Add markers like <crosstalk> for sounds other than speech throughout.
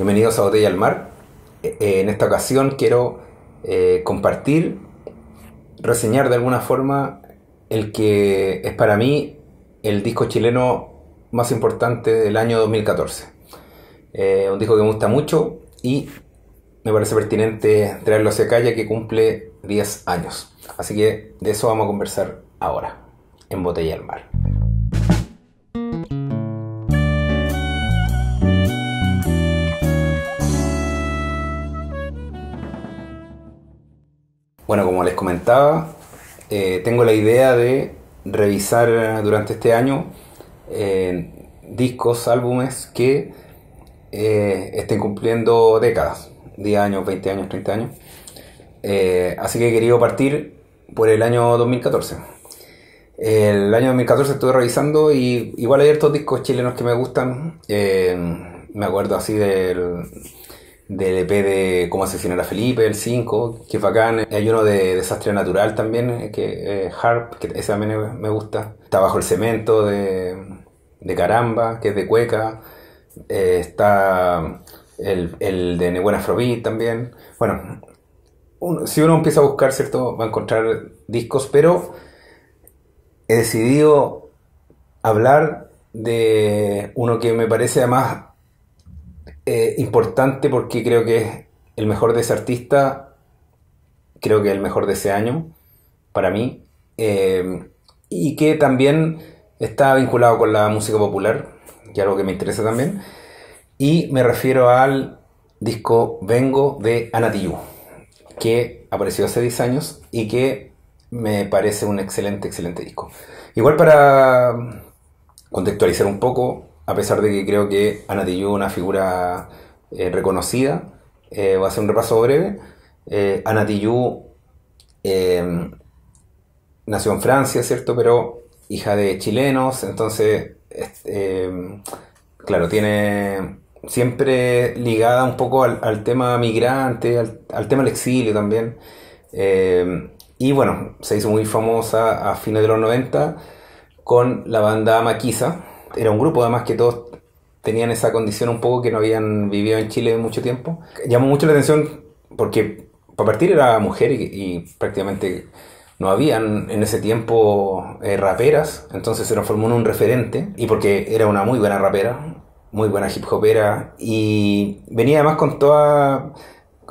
Bienvenidos a Botella al Mar. Eh, en esta ocasión quiero eh, compartir, reseñar de alguna forma el que es para mí el disco chileno más importante del año 2014. Eh, un disco que me gusta mucho y me parece pertinente traerlo hacia acá ya que cumple 10 años. Así que de eso vamos a conversar ahora, en Botella al Mar. Bueno, como les comentaba, eh, tengo la idea de revisar durante este año eh, discos, álbumes que eh, estén cumpliendo décadas, 10 años, 20 años, 30 años. así que he querido partir por el año 2014. El año 2014 estuve revisando y igual hay estos discos chilenos que me gustan. me acuerdo así del del EP de Cómo asesinar a Felipe, el 5, que es bacán. Hay uno de Desastre Natural también, que Harp, que ese también me gusta. Está Bajo el Cemento de, de Caramba, que es de Cueca. Eh, está el, el de Nebuena Afrobeat también. Bueno, si uno empieza a buscar, ¿cierto? Va a encontrar discos, pero he decidido hablar de uno que me parece además eh, importante porque creo que es el mejor de ese artista, creo que el mejor de ese año, para mí, eh, y que también está vinculado con la música popular, que es algo que me interesa también, y me refiero al disco Vengo de Anatiyu, que apareció hace 10 años y que me parece un excelente, excelente disco. Igual para contextualizar un poco, a pesar de que creo que Ana es una figura eh, reconocida. Eh, voy a hacer un repaso breve. Eh, eh, nació en Francia, ¿cierto? Pero hija de chilenos, entonces, claro, tiene siempre ligada un poco al, tema migrante, al, tema del exilio también. y bueno, se hizo muy famosa a fines de los 90 con la banda Maquisa, era un grupo además que todos tenían esa condición un poco que no habían vivido en Chile mucho tiempo. Llamó mucho la atención porque para partir era mujer y, prácticamente no habían en ese tiempo eh, raperas, entonces se transformó en un referente y porque era una muy buena rapera, muy buena hip hopera y venía además con toda...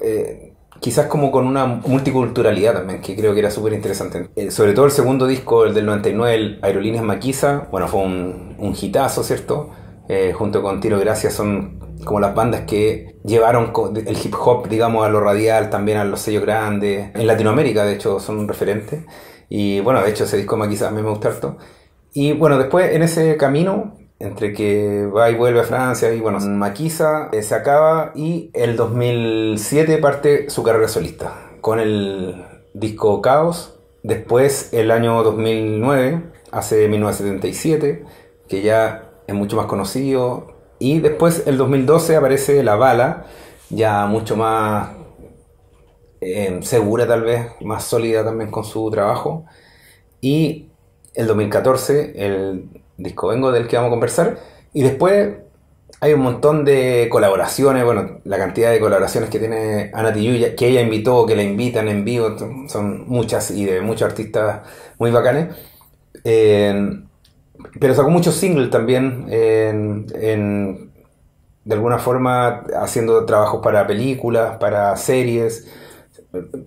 Eh, quizás como con una multiculturalidad también, que creo que era súper interesante. Eh, sobre todo el segundo disco, el del 99, el Aerolíneas Maquisa, bueno, fue un, un hitazo, ¿cierto? Eh, junto con Tiro Gracias son como las bandas que llevaron el hip hop, digamos, a lo radial, también a los sellos grandes. En Latinoamérica, de hecho, son referentes. Y bueno, de hecho, ese disco Maquisa a mí me gusta harto. Y bueno, después en ese camino entre que va y vuelve a Francia y bueno, Maquisa eh, se acaba y el 2007 parte su carrera solista con el disco Caos. Después el año 2009 hace 1977 que ya es mucho más conocido y después el 2012 aparece La Bala ya mucho más eh, segura tal vez, más sólida también con su trabajo y el 2014 el disco vengo del que vamos a conversar. Y después hay un montón de colaboraciones, bueno, la cantidad de colaboraciones que tiene Ana Tijoux, que ella invitó, que la invitan en vivo, son muchas y de muchos artistas muy bacanes. pero sacó muchos singles también, en, de alguna forma haciendo trabajos para películas, para series,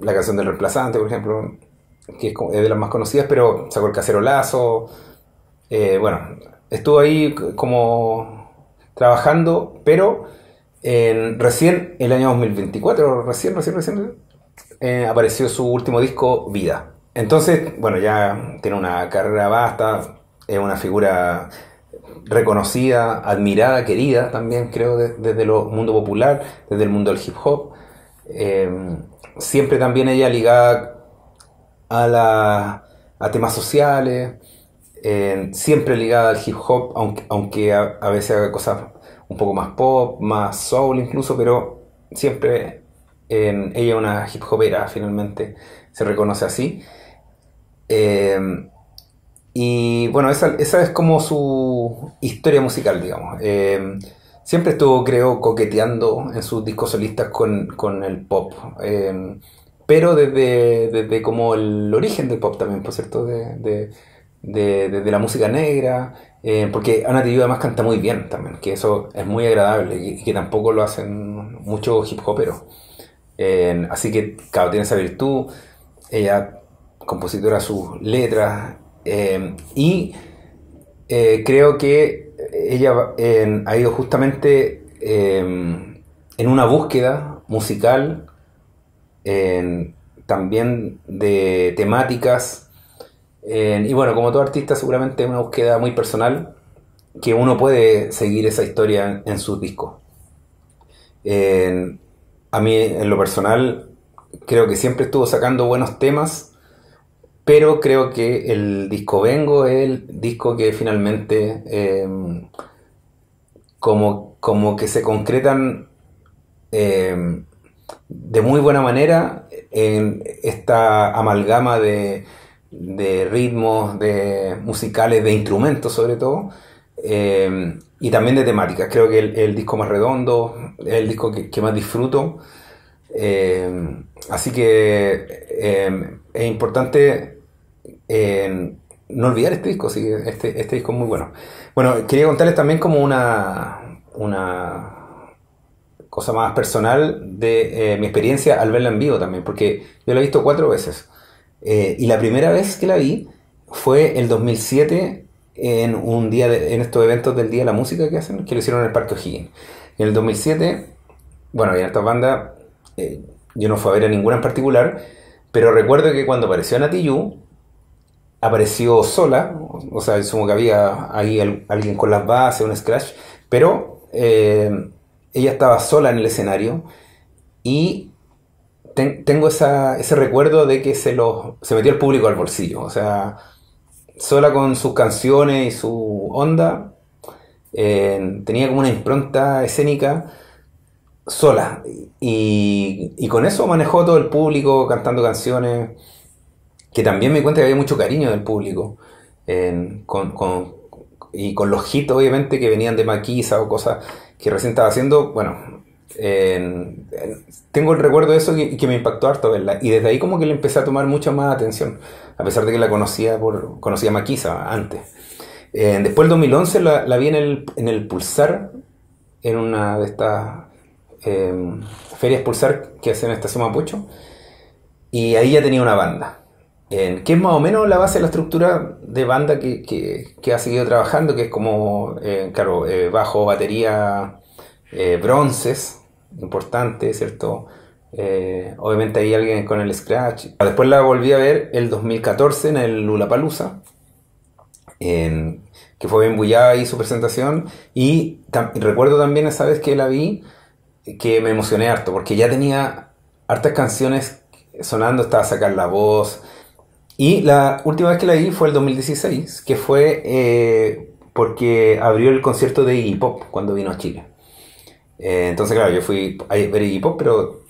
la canción del reemplazante, por ejemplo, que es de las más conocidas, pero sacó el cacerolazo eh, bueno, estuvo ahí como trabajando, pero en, recién el año 2024, recién, recién, recién, eh, apareció su último disco, Vida. Entonces, bueno, ya tiene una carrera vasta, es una figura reconocida, admirada, querida también, creo, desde el mundo popular, desde el mundo del hip hop. Eh, siempre también ella ligada a, la, a temas sociales, siempre ligada al hip hop, aunque, aunque a, veces haga cosas un poco más pop, más soul incluso, pero siempre ella una hip hopera finalmente se reconoce así. Em, y bueno, esa, es como su historia musical, digamos. Em, siempre estuvo, creo, coqueteando en sus discos solistas con, con el pop. Eh, pero desde, desde como el origen del pop también, por cierto, de, de, la música negra, eh, porque Ana Tijoux además canta muy bien también, que eso es muy agradable y, que tampoco lo hacen muchos hip hoperos. Eh, así que, claro, tiene esa virtud, ella compositora sus letras, eh, y creo que ella ha ido justamente en una búsqueda musical, también de temáticas, y bueno, como todo artista, seguramente es una búsqueda muy personal que uno puede seguir esa historia en, sus discos. a mí, en lo personal, creo que siempre estuvo sacando buenos temas, pero creo que el disco Vengo es el disco que finalmente, em, como, como que se concretan em, de muy buena manera en esta amalgama de de ritmos, de musicales, de instrumentos sobre todo, eh, y también de temáticas. Creo que el, el disco más redondo, es el disco que, más disfruto. Eh, así que eh, es importante no olvidar este disco, sí, este, este disco es muy bueno. Bueno, quería contarles también como una, una cosa más personal de mi experiencia al verla en vivo también, porque yo la he visto cuatro veces. Eh, y la primera vez que la vi fue el 2007 en un día en estos eventos del Día de la Música que hacen, que lo hicieron en el Parque O'Higgins. En el 2007, bueno, en esta banda eh, yo no fui a ver a ninguna en particular, pero recuerdo que cuando apareció Nati Yu, apareció sola, o sea, supongo que había ahí alguien con las bases, un scratch, pero eh, ella estaba sola en el escenario y tengo ese recuerdo de que se, lo, se metió el público al bolsillo. O sea, sola con sus canciones y su onda, eh, tenía como una impronta escénica sola. Y, con eso manejó todo el público cantando canciones, que también me cuenta que había mucho cariño del público. y con los hits, obviamente, que venían de Maquisa o cosas que recién estaba haciendo, bueno, tengo el recuerdo de eso que, que, me impactó harto verla. Y desde ahí como que le empecé a tomar mucha más atención, a pesar de que la conocía por conocía Maquisa antes. después del 2011 la, la vi en el, en el, Pulsar, en una de estas em, ferias Pulsar que hacen en Estación Mapocho. Y ahí ya tenía una banda. que es más o menos la base de la estructura de banda que ha seguido trabajando, que es como, eh, claro, eh, bajo, batería, eh, bronces, importante, ¿cierto? Eh, obviamente hay alguien con el scratch. Después la volví a ver el 2014 en el Lulapalooza, en, que fue bien bullada ahí su presentación. Y recuerdo también esa vez que la vi, que me emocioné harto, porque ya tenía hartas canciones sonando, estaba a sacar la voz. Y la última vez que la vi fue el 2016, que fue eh, porque abrió el concierto de Iggy Pop cuando vino a Chile. Eh, entonces, claro, yo fui a ver Iggy Pop, pero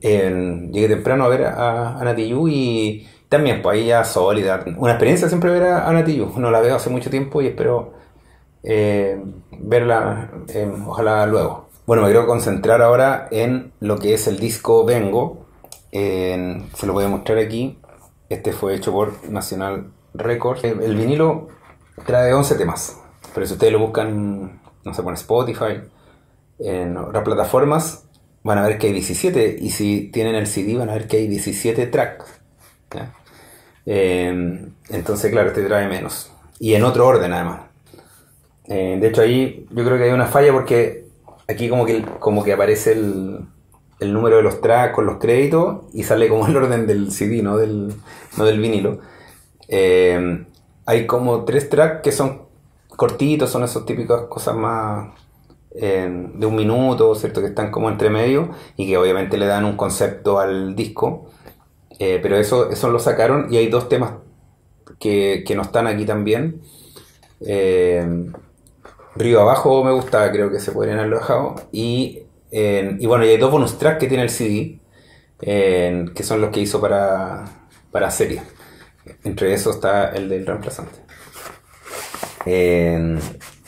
llegué temprano a ver a, a y también, pues ahí ya sólida. Una experiencia siempre ver a, a No la veo hace mucho tiempo y espero eh, verla, eh, ojalá luego. Bueno, me quiero concentrar ahora en lo que es el disco Vengo. se lo voy a mostrar aquí. Este fue hecho por National Records. El vinilo trae 11 temas. Pero si ustedes lo buscan, no sé, por Spotify en otras plataformas van a ver que hay 17 y si tienen el CD van a ver que hay 17 tracks. Em, entonces, claro, este trae menos. Y en otro orden, además. Eh, de hecho, ahí yo creo que hay una falla porque aquí como que, como que aparece el, el número de los tracks con los créditos y sale como el orden del CD, no del, no del vinilo. Em, hay como tres tracks que son cortitos, son esos típicas cosas más de un minuto, ¿cierto? Que están como entre medio y que obviamente le dan un concepto al disco. Eh, pero eso, eso lo sacaron y hay dos temas que, no están aquí también. Eh, Río Abajo me gusta, creo que se podrían haber dejado. Y, y bueno, y hay dos bonus tracks que tiene el CD, que son los que hizo para, para serie. Entre esos está el del reemplazante.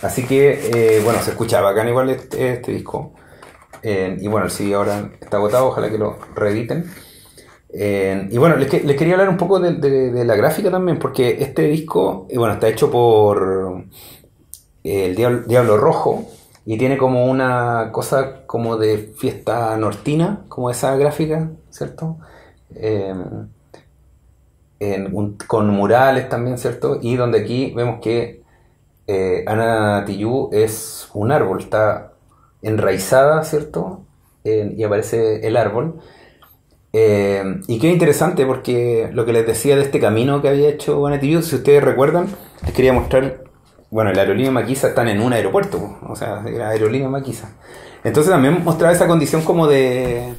Así que, bueno, se escuchaba bacán igual este, disco. y bueno, el CD ahora está agotado, ojalá que lo reediten. y bueno, les, quería hablar un poco de, la gráfica también, porque este disco, bueno, está hecho por el Diablo Rojo, y tiene como una cosa como de fiesta nortina, como esa gráfica, ¿cierto? Em, con murales también, ¿cierto? Y donde aquí vemos que eh, Ana Tillú es un árbol, está enraizada, ¿cierto? y aparece el árbol. Em, y qué interesante porque lo que les decía de este camino que había hecho Ana Tillú, si ustedes recuerdan, les quería mostrar bueno, la aerolínea Maquisa están en un aeropuerto, o sea, la aerolínea Maquisa. Entonces también mostraba esa condición como de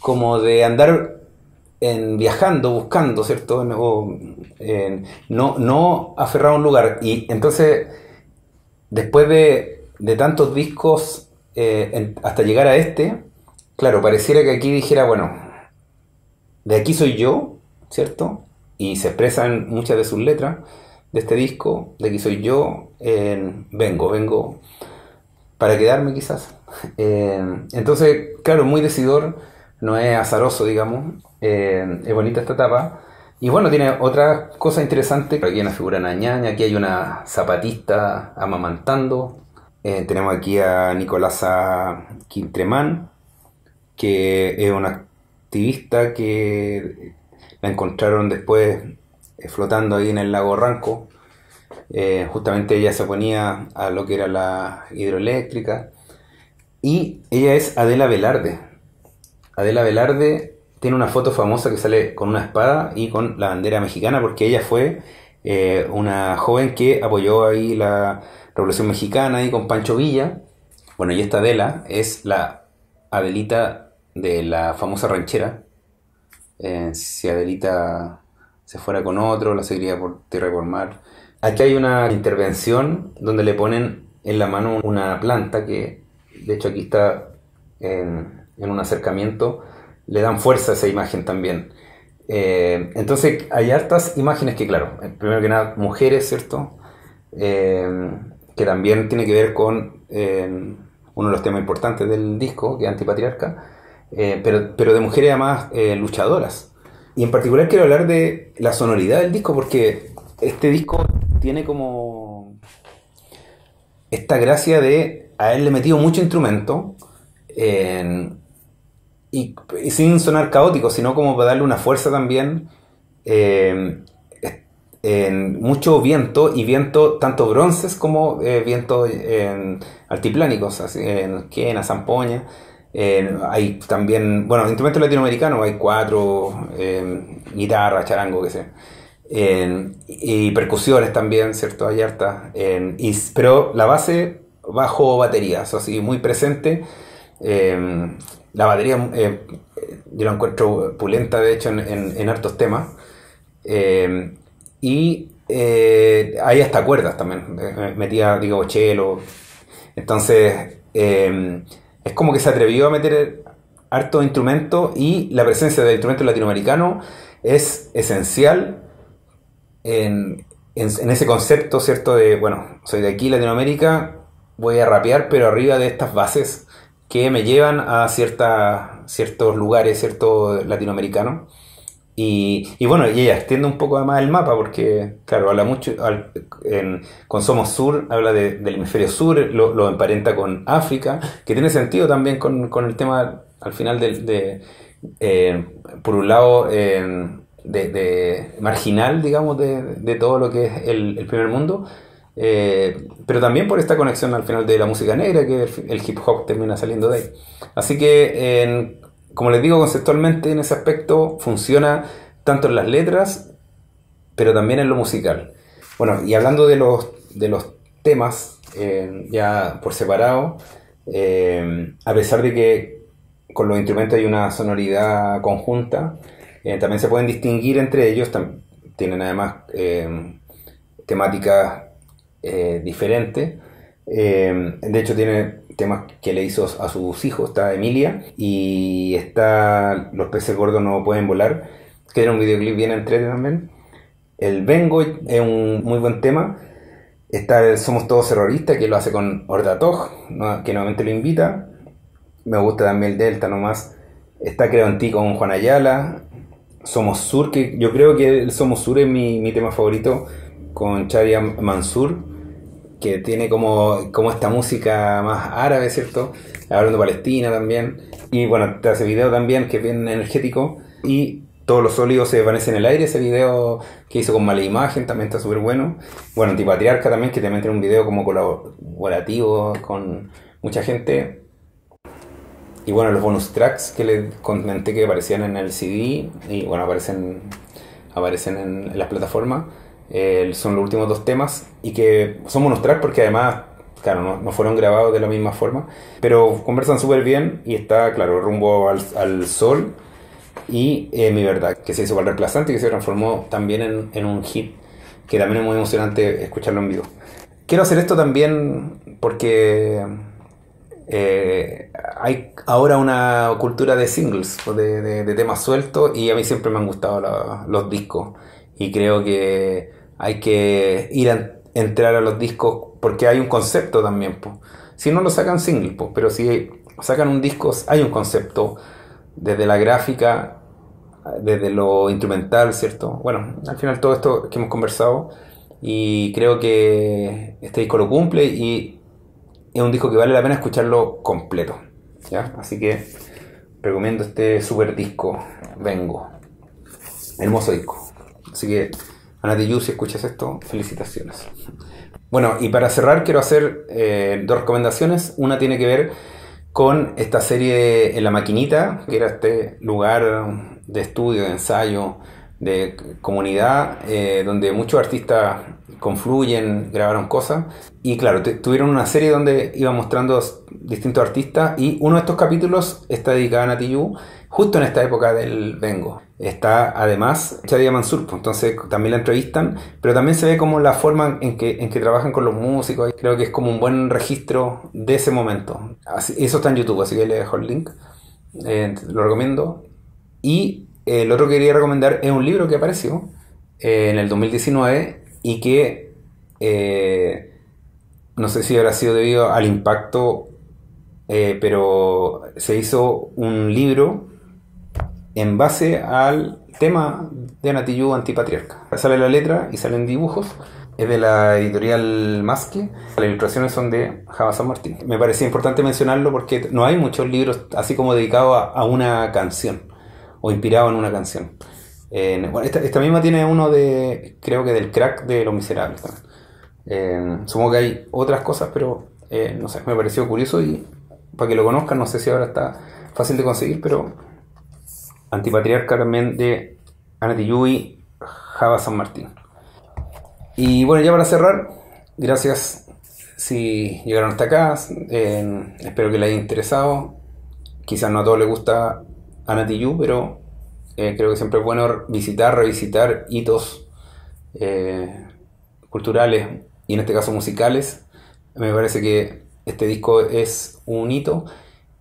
como de andar en viajando, buscando, ¿cierto? no, no aferrado a un lugar. Y entonces, después de, de tantos discos, eh, hasta llegar a este, claro, pareciera que aquí dijera, bueno, de aquí soy yo, ¿cierto? Y se expresa en muchas de sus letras de este disco, de aquí soy yo, vengo, vengo para quedarme quizás. <laughs> entonces, claro, muy decidor, no es azaroso, digamos, es bonita esta etapa. Y bueno, tiene otra cosa interesante, aquí hay una figura ñaña, aquí hay una zapatista amamantando, eh, tenemos aquí a Nicolasa Quintremán, que es una activista que la encontraron después eh, flotando ahí en el lago Ranco. Eh, justamente ella se ponía a lo que era la hidroeléctrica. Y ella es Adela Velarde. Adela Velarde tiene una foto famosa que sale con una espada y con la bandera mexicana porque ella fue eh, una joven que apoyó ahí la Revolución Mexicana y con Pancho Villa. Bueno, y esta Adela es la Adelita de la famosa ranchera. si Adelita se fuera con otro, la seguiría por tierra y por mar. Aquí hay una intervención donde le ponen en la mano una planta que, de hecho, aquí está en, un acercamiento, le dan fuerza a esa imagen también. Eh, entonces, hay hartas imágenes que, claro, eh, primero que nada, mujeres, ¿cierto? Eh, que también tiene que ver con uno de los temas importantes del disco, que es antipatriarca, pero, pero de mujeres además luchadoras. Y en particular quiero hablar de la sonoridad del disco porque este disco tiene como esta gracia de haberle metido mucho instrumento y, sin sonar caótico, sino como para darle una fuerza también. en mucho viento y viento tanto bronces como eh, viento en altiplánicos, así, en Quena, Zampoña. Eh, hay también, bueno, instrumentos latinoamericanos, hay cuatro, eh, guitarra, charango, que sé. y percusiones también, ¿cierto? Hay harta. Pero la base bajo baterías, así muy presente. La batería eh, yo la encuentro pulenta, de hecho, en, en, hartos temas. y hay hasta cuerdas también, metía, digo, chelo. Entonces, es como que se atrevió a meter harto instrumento y la presencia del instrumento latinoamericano es esencial en, ese concepto, ¿cierto? De, bueno, soy de aquí, Latinoamérica, voy a rapear, pero arriba de estas bases que me llevan a cierta, ciertos lugares, cierto latinoamericano. Y, bueno, y ella extiende un poco más el mapa porque, claro, habla mucho, con Somos Sur, habla del hemisferio sur, lo, emparenta con África, que tiene sentido también con, el tema, al final, de, eh, por un lado, de, marginal, digamos, de, todo lo que es el, primer mundo, eh, pero también por esta conexión al final de la música negra, que el, hip hop termina saliendo de ahí. Así que como les digo, conceptualmente en ese aspecto funciona tanto en las letras, pero también en lo musical. Bueno, y hablando de los, de los temas, eh, ya por separado, eh, a pesar de que con los instrumentos hay una sonoridad conjunta, también se pueden distinguir entre ellos, tienen además temáticas diferentes. de hecho, tiene temas que le hizo a sus hijos, está Emilia y está Los peces gordos no pueden volar, que era un videoclip bien entretenido también. El Vengo es un muy buen tema. Está el Somos Todos Terroristas, que lo hace con Ordatog, que nuevamente lo invita. Me gusta también el Delta nomás. Está Creo en ti con Juan Ayala. Somos Sur, que yo creo que el Somos Sur es mi, mi tema favorito, con Chadia Mansur, que tiene como, como esta música más árabe, ¿cierto? Hablando de Palestina también. Y bueno, te hace video también, que es bien energético. Y todos los sólidos se desvanecen en el aire, ese video que hizo con mala imagen también está súper bueno. Bueno, Antipatriarca también, que también tiene un video como colaborativo con mucha gente. Y bueno, los bonus tracks que les comenté que aparecían en el CD y bueno, aparecen, aparecen en, las plataformas. Eh, son los últimos dos temas y que son bonus tracks porque además, claro, no, fueron grabados de la misma forma, pero conversan súper bien y está, claro, rumbo al, al sol y eh, Mi Verdad, que se hizo para reemplazante y que se transformó también en, en, un hit, que también es muy emocionante escucharlo en vivo. Quiero hacer esto también porque eh, hay ahora una cultura de singles, de, de, temas sueltos, y a mí siempre me han gustado los discos. Y creo que hay que ir a entrar a los discos porque hay un concepto también. Si no lo sacan singles, pero si sacan un disco, hay un concepto desde la gráfica, desde lo instrumental, ¿cierto? Bueno, al final todo esto que hemos conversado y creo que este disco lo cumple y es un disco que vale la pena escucharlo completo, ¿ya? Así que recomiendo este super disco, Vengo. Hermoso disco. Así que, Yu, si escuchas esto, felicitaciones. Bueno, y para cerrar quiero hacer eh, dos recomendaciones. Una tiene que ver con esta serie en la maquinita, que era este lugar de estudio, de ensayo, de comunidad, eh, donde muchos artistas confluyen, grabaron cosas. Y claro, tuvieron una serie donde iba mostrando distintos artistas y uno de estos capítulos está dedicado a Nati justo en esta época del Vengo. Está además Chadia Mansur, pues, entonces también la entrevistan, pero también se ve como la forma en que, en que trabajan con los músicos. Creo que es como un buen registro de ese momento. eso está en YouTube, así que le dejo el link. Eh, lo recomiendo. Y el otro que quería recomendar es un libro que apareció eh, en el 2019 y que eh, no sé si habrá sido debido al impacto, pero se hizo un libro en base al tema de Anatiyu antipatriarca. Sale la letra y salen dibujos. Es de la editorial Masque. Las ilustraciones son de Java San Martín. Me parecía importante mencionarlo porque no hay muchos libros así como dedicados a, una canción o inspirados en una canción. esta, misma tiene uno de, creo que del crack de Los Miserables. Eh, supongo que hay otras cosas, pero eh, no sé, me pareció curioso y para que lo conozcan, no sé si ahora está fácil de conseguir, pero antipatriarca también de Anati Java San Martín. Y bueno, ya para cerrar, gracias si llegaron hasta acá, espero que les haya interesado. Quizás no a todos les gusta Anati pero eh, creo que siempre es bueno visitar, revisitar hitos eh, culturales y en este caso musicales. Me parece que este disco es un hito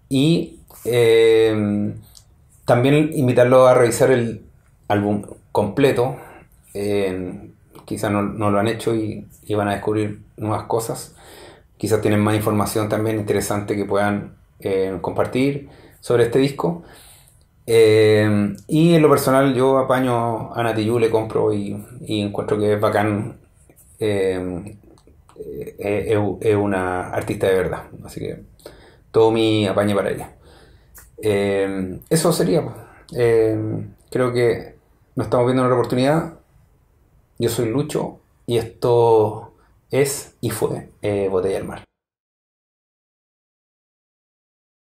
y eh, también invitarlo a revisar el álbum completo. quizás no, lo han hecho y, van a descubrir nuevas cosas. Quizás tienen más información también interesante que puedan compartir sobre este disco. Eh, y en lo personal yo apaño a Nati le compro y, encuentro que es bacán. Eh, es una artista de verdad. Así que todo mi apaño para ella. Eh, eso sería. Eh, creo que nos estamos viendo una oportunidad. Yo soy Lucho y esto es y fue eh, Botella al Mar.